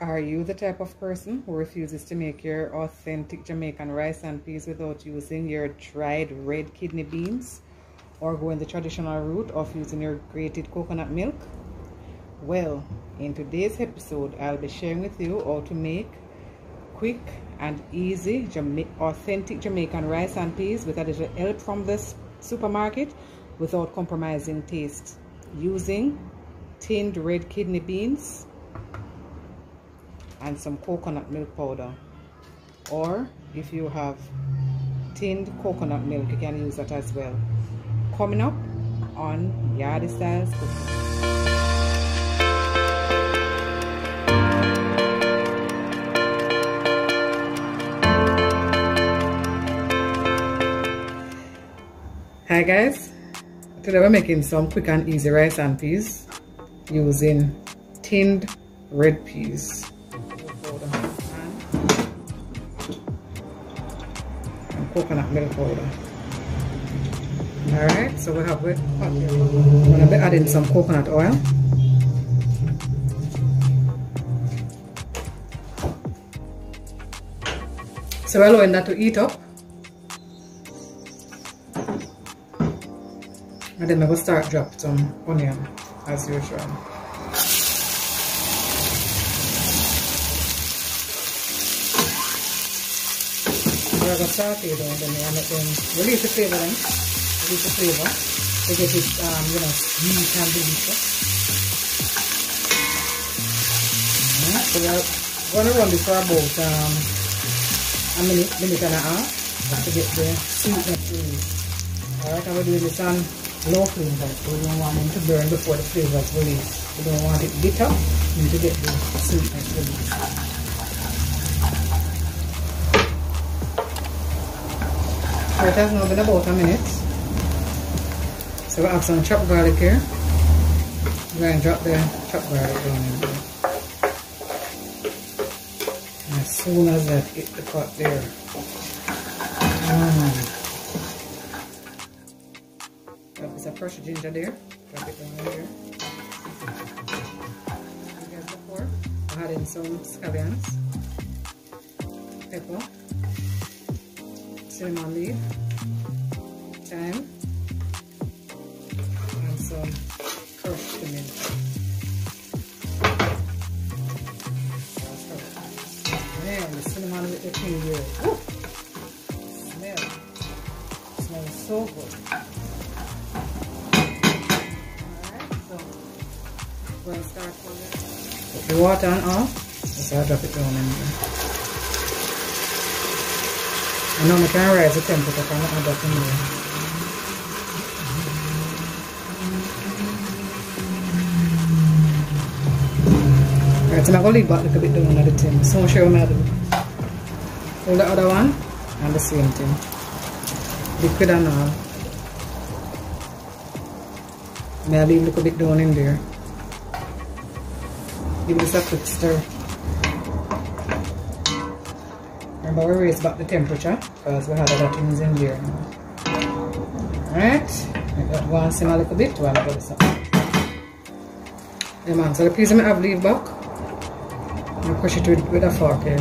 Are you the type of person who refuses to make your authentic Jamaican rice and peas without using your dried red kidney beans or going the traditional route of using your grated coconut milk? Well, in today's episode, I'll be sharing with you how to make quick and easy Jama authentic Jamaican rice and peas with a little help from this supermarket without compromising taste using tinned red kidney beans and some coconut milk powder. Or if you have tinned coconut milk you can use that as well. Coming up on Yaadie Styles Cooking. Hi guys, today we're making some quick and easy rice and peas using tinned red peas coconut milk powder. Alright, so we have it. I'm to be adding some coconut oil. So we're allowing that to eat up. And then I will start drop some onion as usual. We're going to it then to release the flavor then. Release the flavor to get it, um, you know, sweet and delicious. Yeah, so we're to run this for about um, a minute, minute and a half to get the sweetness released. Alright, I'm going to do this on low flame but we don't want them to burn before the flavors release. We don't want it bitter, we need to get the sweetness released. So it has now been about a minute. So we have some chopped garlic here. I'm going to drop the chopped garlic down in there. And as soon as that hit the pot there. Mm. Drop this crushed ginger there. Drop it down there. Before, add some scallions, pepper, cinnamon leaf, thyme, and some crushed mint. Man, the cinnamon with the. Woo! Smell. Smells so good. Alright, so we're going to start Put the water on off. So I'll drop it down in there. I know I can raise the temperature from the other thing there. Alright, so I'm going to leave back a bit down on the tin. So I'll show you what I the other one and the same thing. Liquid and all. May I leave a little bit down in there give this a quick stir. Remember we raise back the temperature because we had other things in there. Alright, make that and simmer a little bit while I do up. Yeah man, so the peas I have leave back. I push it with, with a fork here.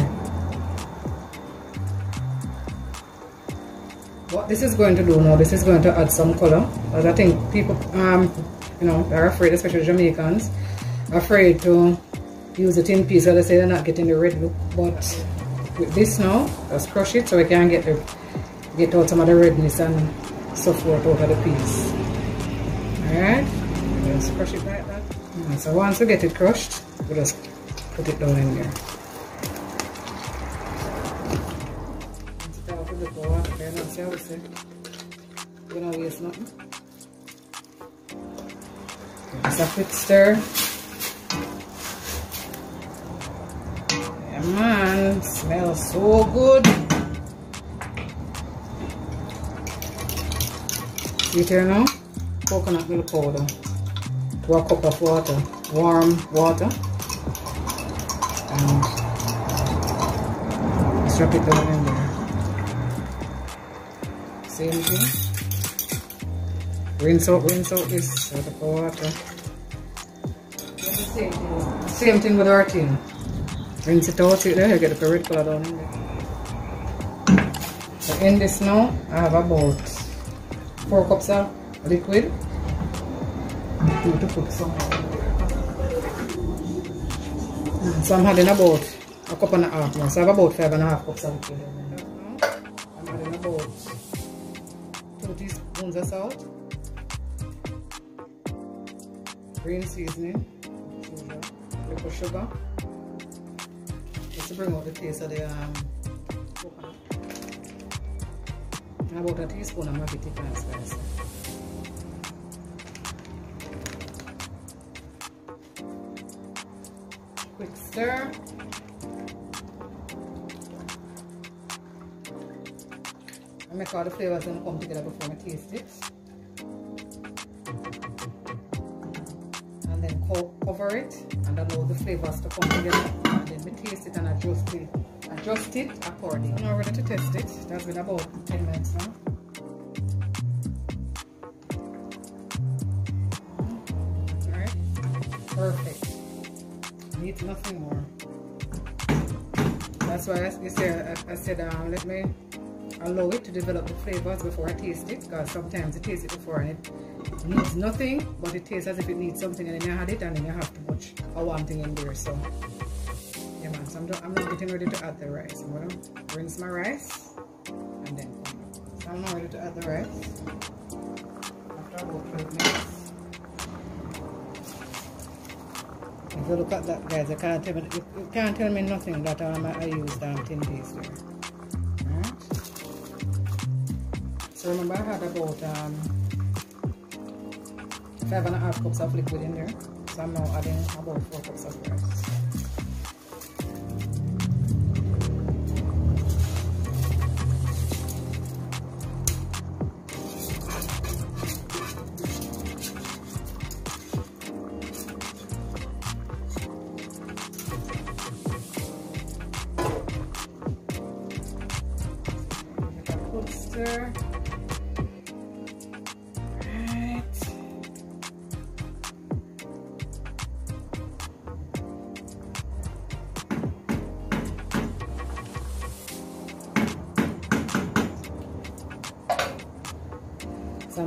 What this is going to do now, this is going to add some color. Because I think people, um, you know, are afraid, especially Jamaicans, afraid to use the tin piece so they say they're not getting the red look but with this now let's crush it so we can get the get out some of the redness and so forth over the piece. All right let's crush it like that. So once we get it crushed we just put it down in there. Don't waste nothing. Just a quick stir man, smells so good. It here now? Coconut milk powder. One cup of water, warm water. And let's it down in there. Same thing. Rinse out, rinse out this out of water. Same thing. Same thing with our tin. Rinse it out, see there, you get the red color in there. So in this now, I have about 4 cups of liquid. Need to put some mm, So I'm having about a cup and a half now. So I have about 5 and a half cups of liquid. I'm adding about 2 teaspoons of salt. Green seasoning. a Little sugar to bring out the taste of the um, coconut. About a teaspoon of Maggi chicken spice. Quick stir. I make all the flavors and come together before I taste it. And then cover it and allow the flavors to come together And then we taste it and adjust it, adjust it accordingly. I'm now ready to test it. That's been about 10 minutes now. Alright, perfect. Need nothing more. That's why I, said, I, I said um, let me allow it to develop the flavors before I taste it because sometimes you taste it before and it needs nothing but it tastes as if it needs something and then I had it and then you have to put a one thing in there so. Yeah man so I'm, I'm not getting ready to add the rice. I'm gonna rinse my rice and then so I'm not ready to add the rice after about 12 minutes if you look at that guys you can't tell me you, can't tell me nothing that um, I used um, tin paste there So remember I had about um, five and a half cups of liquid in there. So I'm now adding about four cups of rice.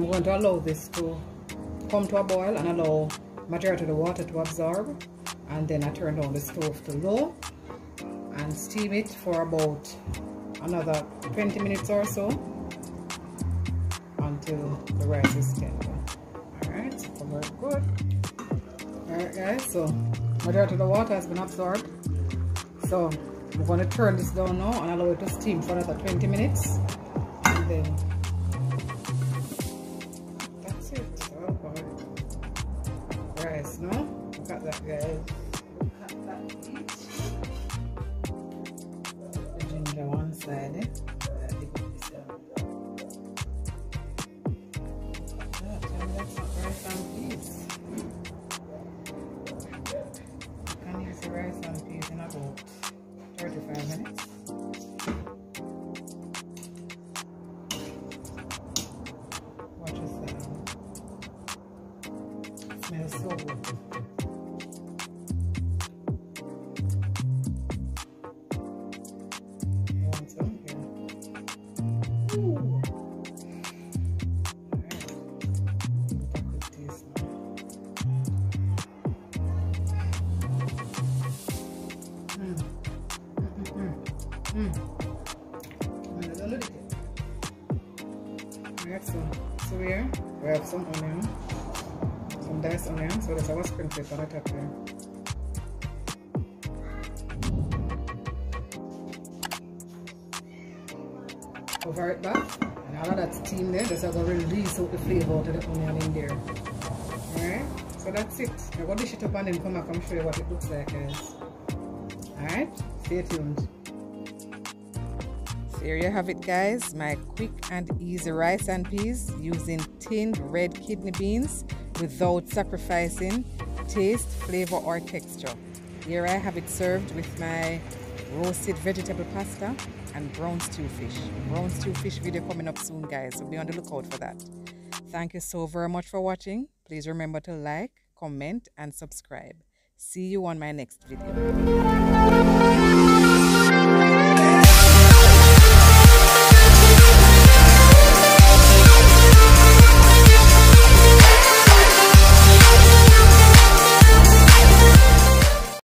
I'm going to allow this to come to a boil and allow majority of the water to absorb and then I turn down the stove to low and steam it for about another 20 minutes or so until the rice is tender. Alright, so very good. Alright guys, so majority of the water has been absorbed. So I'm going to turn this down now and allow it to steam for another 20 minutes. And then smells so good. So here we have some onion So there's our spring pepper right up there. Cover it back. And all of that steam there, that's going to release out the flavor out of the onion in there. Alright, so that's it. I'm going to dish it up and then come back and show you what it looks like guys. Alright, stay tuned. So here you have it guys, my quick and easy rice and peas using tinned red kidney beans without sacrificing taste, flavor, or texture. Here I have it served with my roasted vegetable pasta and brown stew fish. Brown stew fish video coming up soon, guys, so be on the lookout for that. Thank you so very much for watching. Please remember to like, comment, and subscribe. See you on my next video.